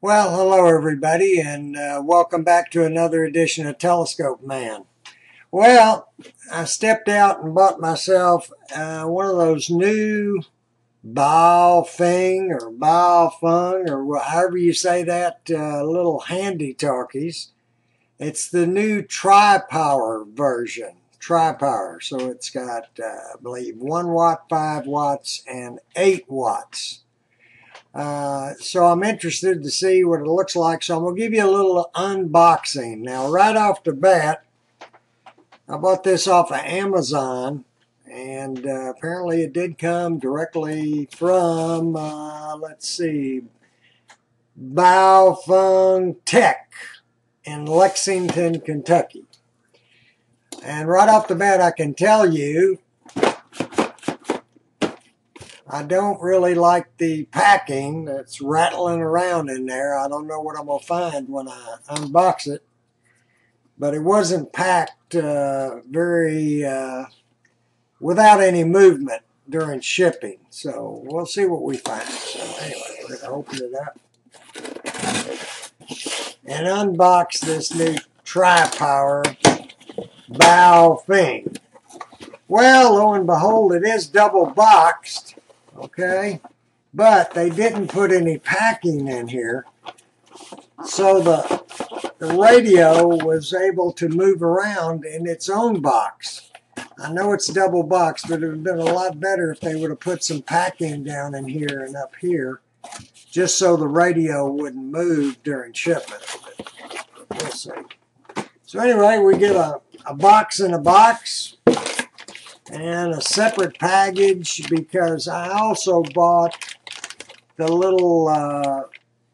Well, hello everybody, and uh, welcome back to another edition of Telescope Man. Well, I stepped out and bought myself uh, one of those new Baofeng or Baofeng or however you say that uh, little handy talkies. It's the new tri-power version, tri-power. So it's got, uh, I believe, 1 watt, 5 watts, and 8 watts. Uh, so I'm interested to see what it looks like. So I'm going to give you a little unboxing. Now, right off the bat, I bought this off of Amazon. And uh, apparently it did come directly from, uh, let's see, Baofeng Tech in Lexington, Kentucky. And right off the bat, I can tell you I don't really like the packing that's rattling around in there. I don't know what I'm going to find when I unbox it. But it wasn't packed uh, very, uh, without any movement during shipping. So we'll see what we find. So anyway, we're going to open it up and unbox this new Tri-Power thing. Well, lo and behold, it is double boxed okay? But they didn't put any packing in here. So the, the radio was able to move around in its own box. I know it's double box, but it would have been a lot better if they would have put some packing down in here and up here, just so the radio wouldn't move during shipment. We'll see. So anyway, we get a, a box in a box and a separate package because I also bought the little uh,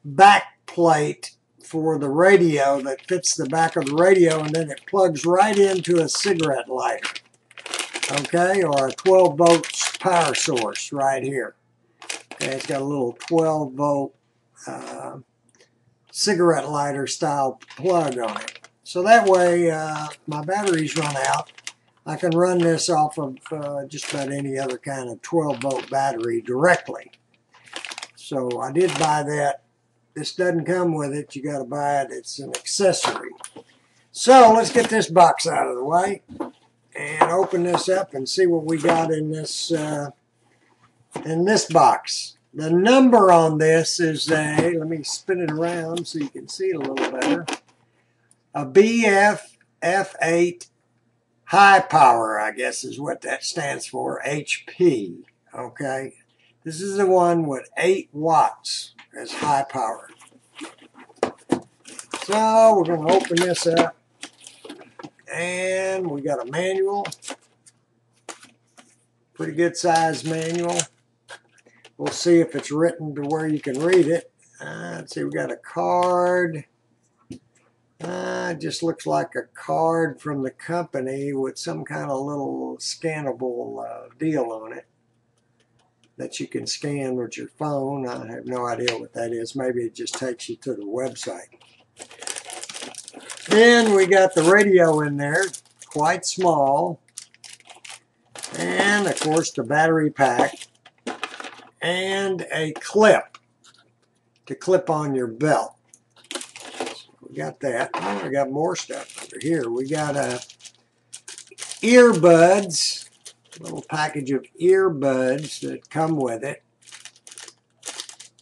back plate for the radio that fits the back of the radio and then it plugs right into a cigarette lighter okay or a 12 volt power source right here. Okay it's got a little 12 volt uh, cigarette lighter style plug on it. So that way uh, my batteries run out I can run this off of uh, just about any other kind of 12 volt battery directly. So I did buy that. This doesn't come with it. You got to buy it. It's an accessory. So let's get this box out of the way and open this up and see what we got in this uh, in this box. The number on this is a, let me spin it around so you can see it a little better, a BF F8 high power, I guess is what that stands for, HP, okay? This is the one with 8 watts as high power. So we're going to open this up and we got a manual, pretty good size manual. We'll see if it's written to where you can read it. Uh, let's see, we got a card. Uh, just looks like a card from the company with some kind of little scannable uh, deal on it that you can scan with your phone. I have no idea what that is. Maybe it just takes you to the website. Then we got the radio in there, quite small. And of course the battery pack and a clip to clip on your belt got that. Oh, we got more stuff under here. We got uh, earbuds, a little package of earbuds that come with it.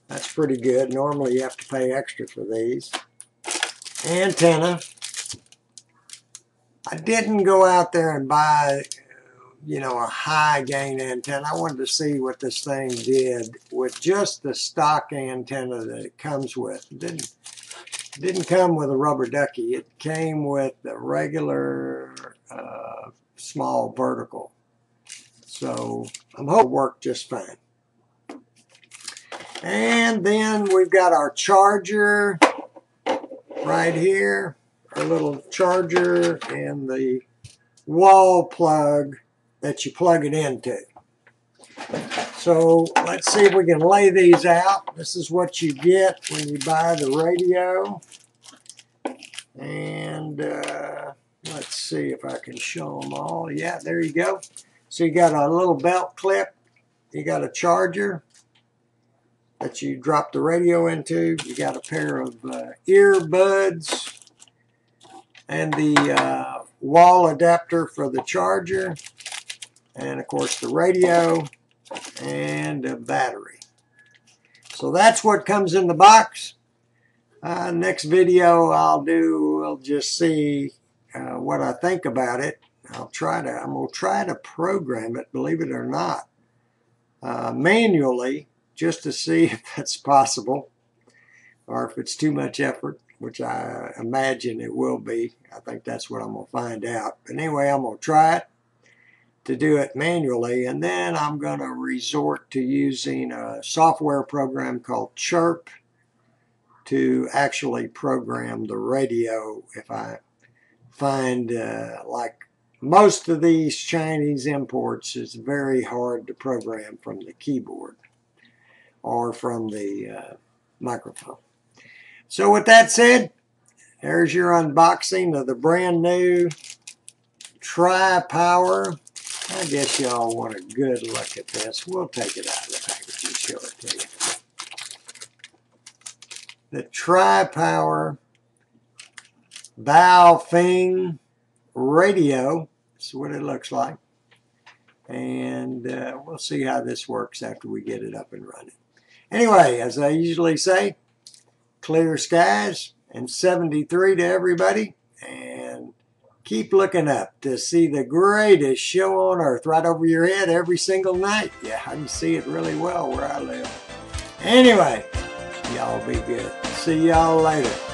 That's pretty good. Normally you have to pay extra for these. Antenna. I didn't go out there and buy, you know, a high gain antenna. I wanted to see what this thing did with just the stock antenna that it comes with. It didn't didn't come with a rubber ducky. It came with a regular uh, small vertical. So I'm hoping it worked just fine. And then we've got our charger right here, our little charger and the wall plug that you plug it into. So let's see if we can lay these out. This is what you get when you buy the radio. And uh, let's see if I can show them all. Yeah, there you go. So you got a little belt clip. You got a charger. that you drop the radio into. You got a pair of uh, earbuds and the uh, wall adapter for the charger and of course the radio and a battery. So that's what comes in the box. Uh, next video I'll do, we'll just see uh, what I think about it. I'll try to, I'm going to try to program it, believe it or not, uh, manually just to see if that's possible or if it's too much effort, which I imagine it will be. I think that's what I'm going to find out. But anyway, I'm going to try it to do it manually and then I'm going to resort to using a software program called Chirp to actually program the radio if I find uh, like most of these Chinese imports is very hard to program from the keyboard or from the uh, microphone. So with that said, there's your unboxing of the brand new Tri-Power. I guess y'all want a good look at this. We'll take it out of the package and show it to you. The Tri-Power Baofeng radio. That's what it looks like. And uh, we'll see how this works after we get it up and running. Anyway, as I usually say, clear skies and 73 to everybody. Keep looking up to see the greatest show on earth right over your head every single night. Yeah, I can see it really well where I live. Anyway, y'all be good. See y'all later.